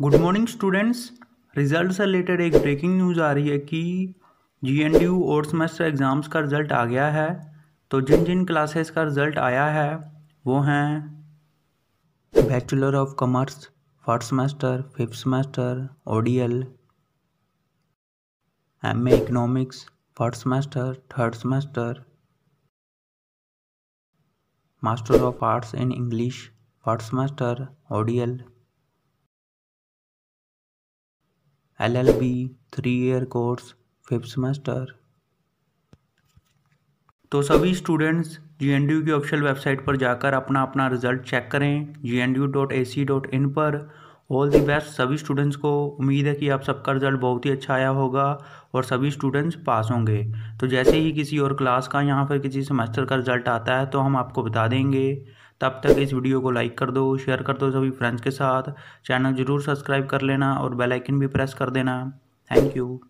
Good morning students result से related एक breaking news आ रही है कि जी एन डी यू और सेमेस्टर एग्ज़ाम्स का रिज़ल्ट आ गया है। तो जिन जिन क्लासेस का रिज़ल्ट आया है, वो हैं bachelor of commerce first semester fifth semester O D L M A economics first semester third semester master of arts in English first semester O D L L L B three year course fifth semester तो सभी students जी की official website पर जाकर अपना अपना result check करें। G N D U dot A C dot in पर। All the best सभी स्टूडेंट्स को उम्मीद है कि आप सबका रिज़ल्ट बहुत ही अच्छा आया होगा और सभी स्टूडेंट्स पास होंगे। तो जैसे ही किसी और क्लास का यहाँ पर किसी सेमेस्टर का रिज़ल्ट आता है तो हम आपको बता देंगे। तब तक इस वीडियो को लाइक कर दो शेयर कर दो सभी फ्रेंड्स के साथ। चैनल ज़रूर सब्सक्राइब कर लेना और बेलाइकन भी प्रेस कर देना। Thank you